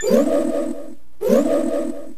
Thank hum? you. Hum?